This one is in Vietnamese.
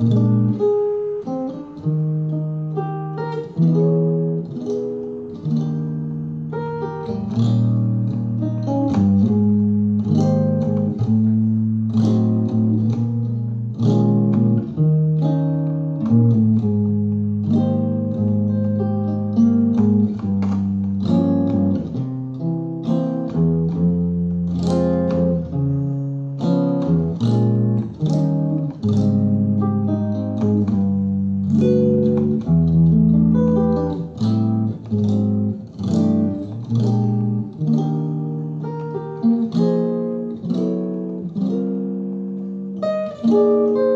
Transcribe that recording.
thank you. Música